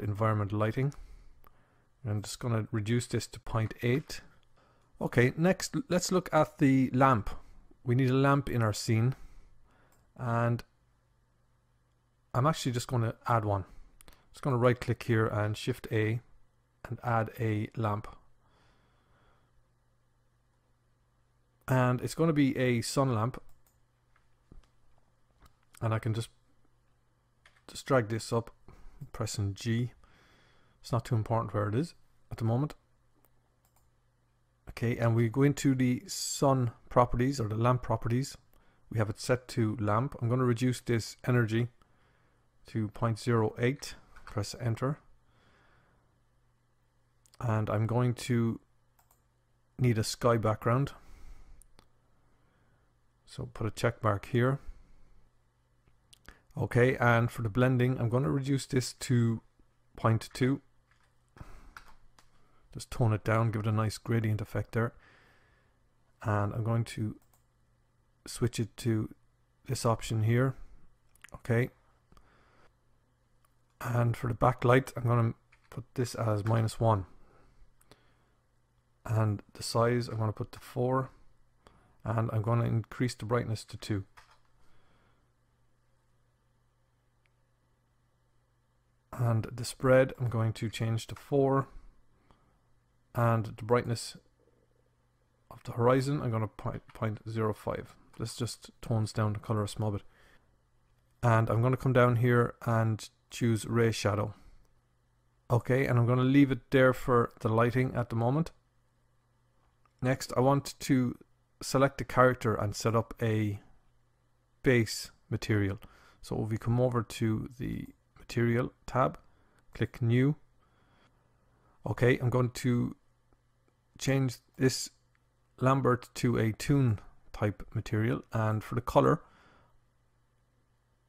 environment lighting. I'm just going to reduce this to 0.8. Okay, next let's look at the lamp. We need a lamp in our scene and I'm actually just going to add one. Just going to right click here and shift A and add a lamp. And it's going to be a sun lamp and I can just just drag this up pressing G. It's not too important where it is at the moment. Okay and we go into the sun properties or the lamp properties. We have it set to lamp. I'm going to reduce this energy to 0.08 press enter. And I'm going to need a sky background. So put a check mark here Okay, and for the blending, I'm going to reduce this to 0.2. Just tone it down, give it a nice gradient effect there. And I'm going to switch it to this option here. Okay. And for the backlight, I'm going to put this as minus 1. And the size, I'm going to put to 4. And I'm going to increase the brightness to 2. And the spread I'm going to change to 4 and the brightness of the horizon I'm going to point, point 0.05 this just tones down the color a small bit. And I'm going to come down here and choose ray shadow. Okay and I'm going to leave it there for the lighting at the moment. Next I want to select the character and set up a base material. So if we come over to the material tab, click new. Okay, I'm going to change this Lambert to a toon type material. And for the color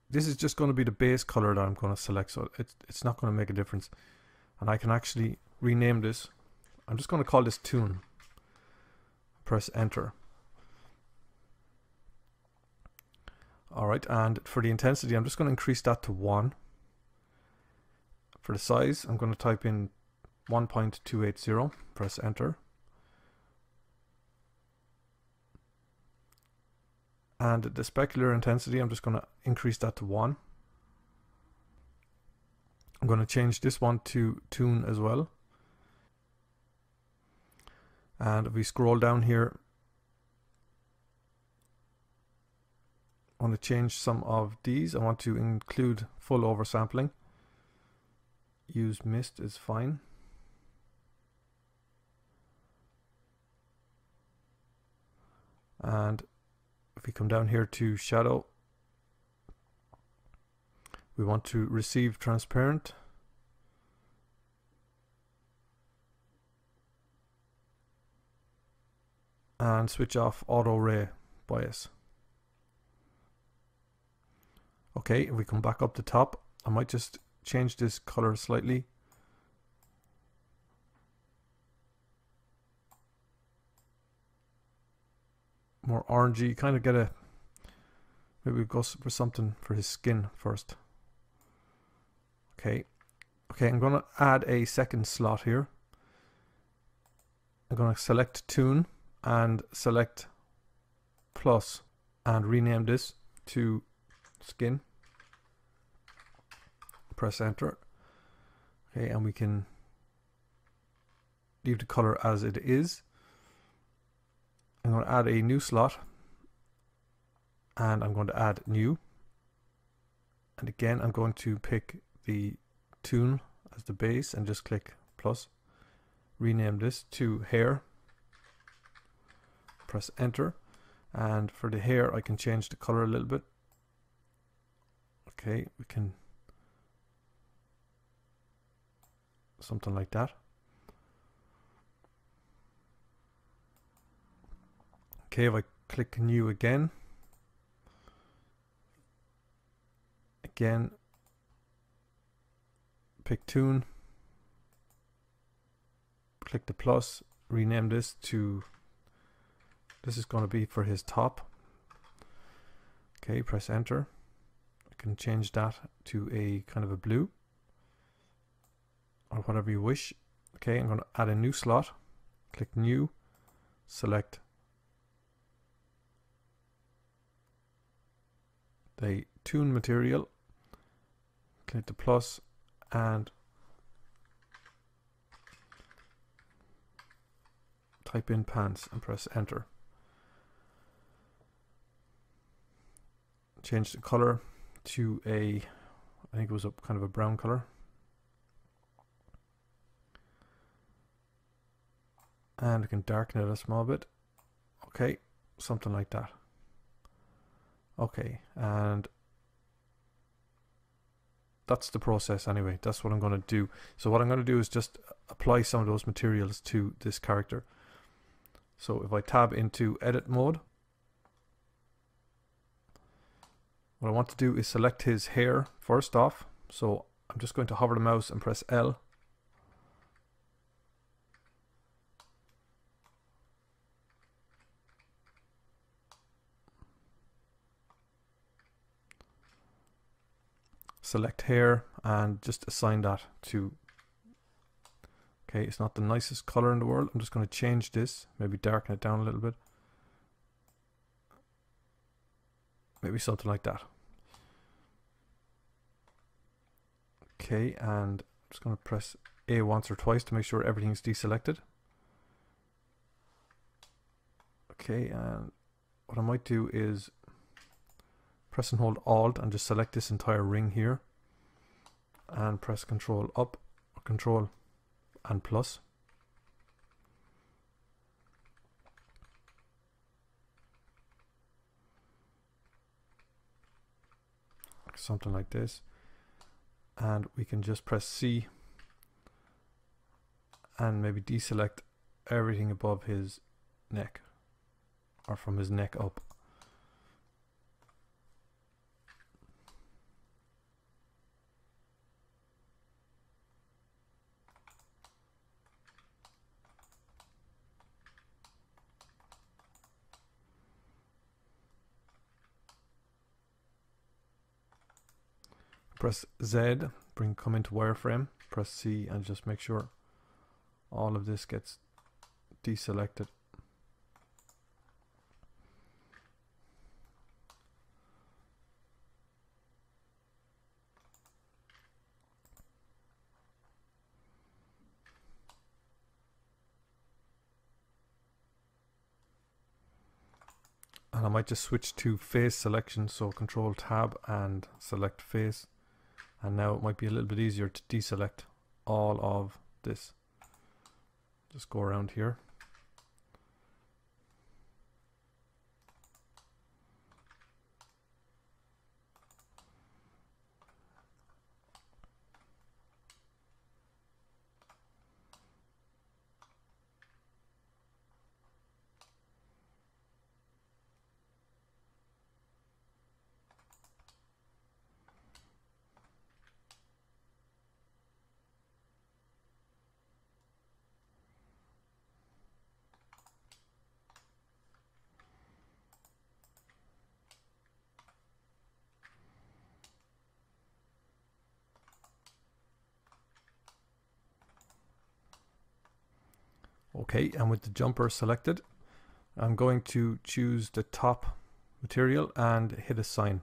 this is just going to be the base color that I'm going to select. So it's, it's not going to make a difference. And I can actually rename this. I'm just going to call this toon. Press enter. Alright and for the intensity I'm just going to increase that to 1 for the size, I'm going to type in 1.280, press enter. And the specular intensity, I'm just going to increase that to 1. I'm going to change this one to toon as well. And if we scroll down here, I want to change some of these. I want to include full oversampling use mist is fine. And if we come down here to shadow, we want to receive transparent. And switch off auto ray bias. Okay, if we come back up the top, I might just change this color slightly. More orangey, kind of get a, maybe go for something for his skin first. Okay, okay, I'm to add a second slot here. I'm to select toon and select plus and rename this to skin press enter. Okay and we can leave the color as it is. I'm going to add a new slot and I'm going to add new. And again I'm going to pick the toon as the base and just click plus. Rename this to hair. Press enter. And for the hair I can change the color a little bit. Okay we can something like that. Okay, if I click new again, again, pick toon, click the plus, rename this to, this is going to be for his top. Okay, press enter. I can change that to a kind of a blue. Or whatever you wish. Okay, I'm going to add a new slot. Click new, select the toon material, click the plus and type in pants and press enter. Change the color to a, I think it was a kind of a brown color. And I can darken it a small bit. Okay, something like that. Okay, and that's the process anyway. That's what I'm going to do. So what I'm going to do is just apply some of those materials to this character. So if I tab into edit mode, what I want to do is select his hair first off. So I'm just going to hover the mouse and press L select hair and just assign that to okay it's not the nicest color in the world. I'm just going to change this maybe darken it down a little bit. Maybe something like that. Okay and I'm just going to press A once or twice to make sure everything's deselected. Okay and what I might do is press and hold alt and just select this entire ring here. And press control up or control and plus. Something like this. And we can just press C. And maybe deselect everything above his neck or from his neck up press Z, bring come into wireframe, press C and just make sure all of this gets deselected. and I might just switch to face selection so control tab and select face and now it might be a little bit easier to deselect all of this. Just go around here Okay, and with the jumper selected, I'm going to choose the top material and hit assign.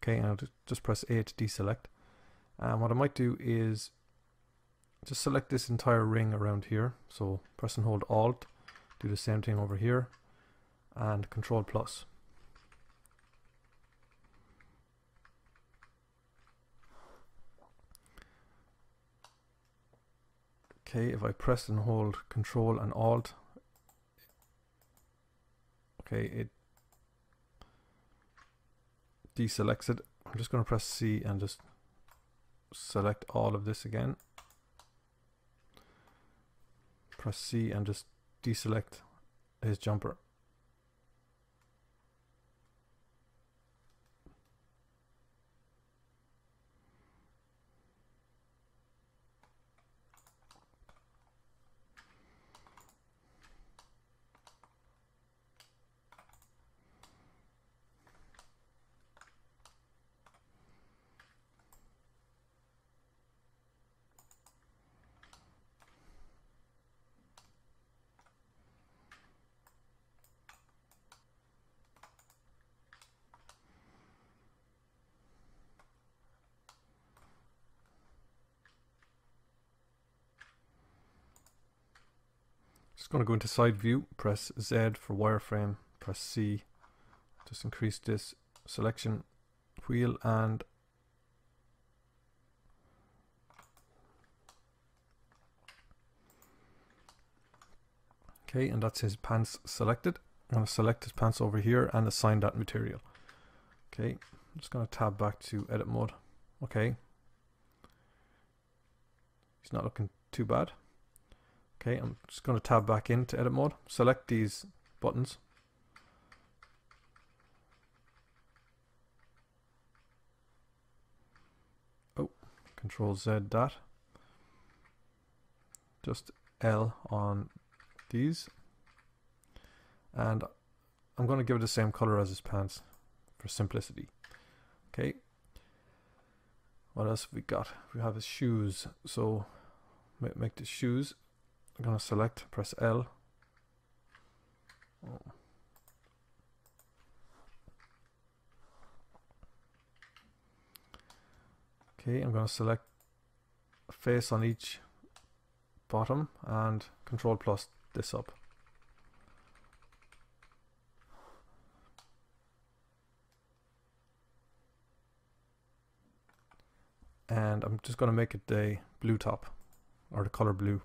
Okay, and I'll just press A to deselect. And what I might do is just select this entire ring around here. So press and hold Alt, do the same thing over here, and Control plus. Okay, if I press and hold Control and Alt, okay, it deselects it. I'm just going to press C and just select all of this again. Press C and just deselect his jumper. Just going to go into side view, press Z for wireframe, press C, just increase this selection wheel and okay and that's his pants selected. I'm going to select his pants over here and assign that material. Okay I'm just going to tab back to edit mode. Okay. He's not looking too bad okay I'm just going to tab back into edit mode. Select these buttons. Oh, control Z dot. Just L on these. And I'm going to give it the same color as his pants for simplicity. Okay. What else have we got? We have his shoes. So make the shoes I'm going to select press L. Okay, I'm going to select a face on each bottom and control plus this up. And I'm just going to make it the blue top or the color blue,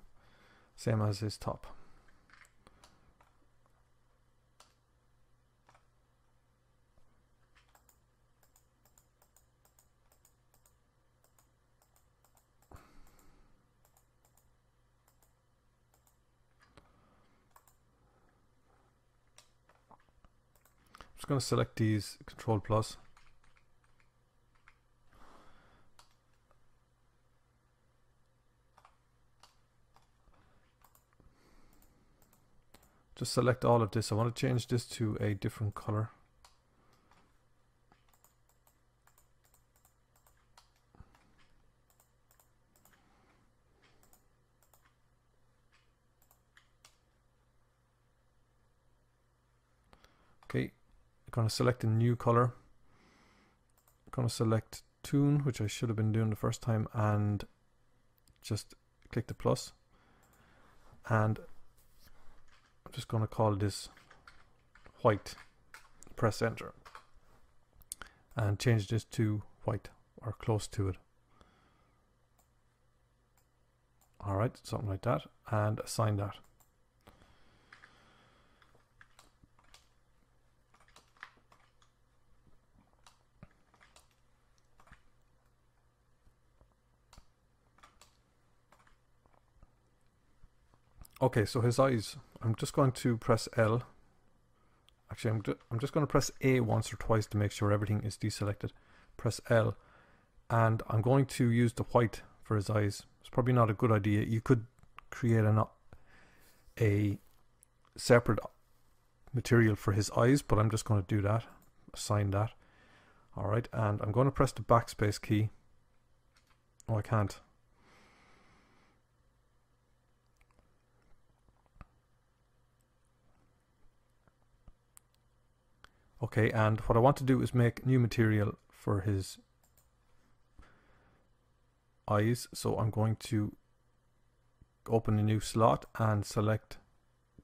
same as his top. I'm just going to select these control plus just select all of this I want to change this to a different color okay I'm going to select a new color. I'm going to select toon, which I should have been doing the first time, and just click the plus. And just going to call this white. Press enter. And change this to white or close to it. Alright, something like that. And assign that. Okay, so his eyes, I'm just going to press L. Actually, I'm, I'm just going to press A once or twice to make sure everything is deselected. Press L. And I'm going to use the white for his eyes. It's probably not a good idea. You could create an, a separate material for his eyes, but I'm just going to do that. Assign that. Alright, and I'm going to press the backspace key. Oh, I can't. Okay, and what I want to do is make new material for his eyes. So I'm going to open a new slot and select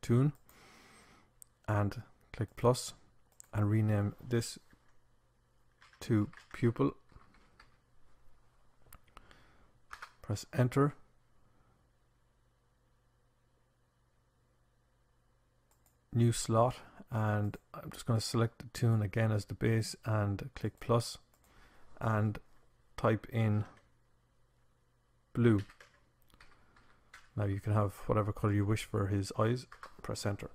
toon and click plus and rename this to pupil. Press enter. New slot and I'm just going to select the toon again as the base and click plus and type in blue. Now you can have whatever color you wish for his eyes, press enter.